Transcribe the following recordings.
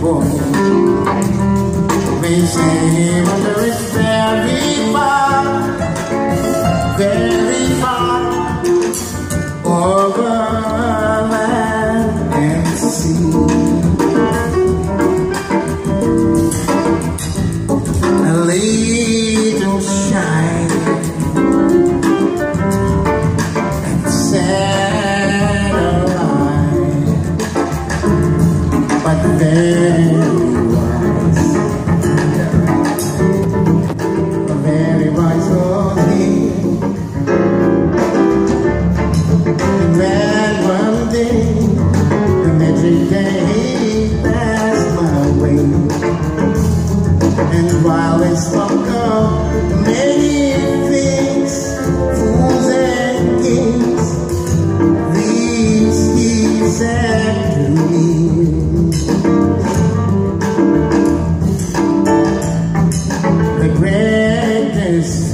boy. May say, back then.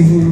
you.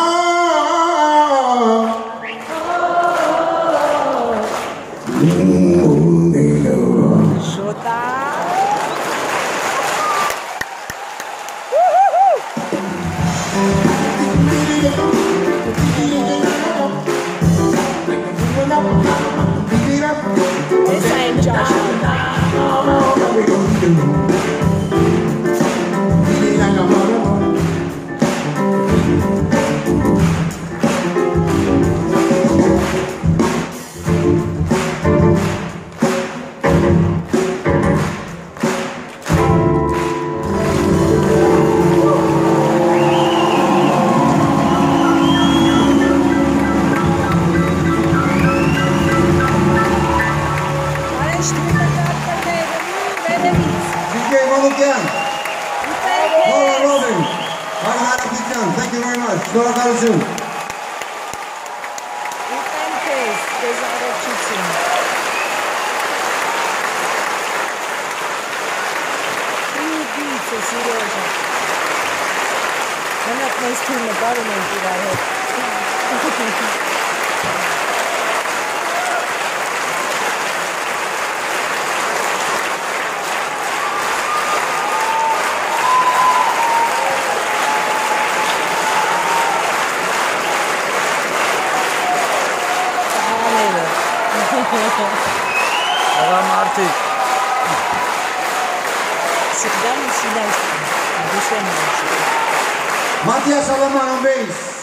Devam artık. Sizden bir şeyler salam, Düşünmemiştim. Matias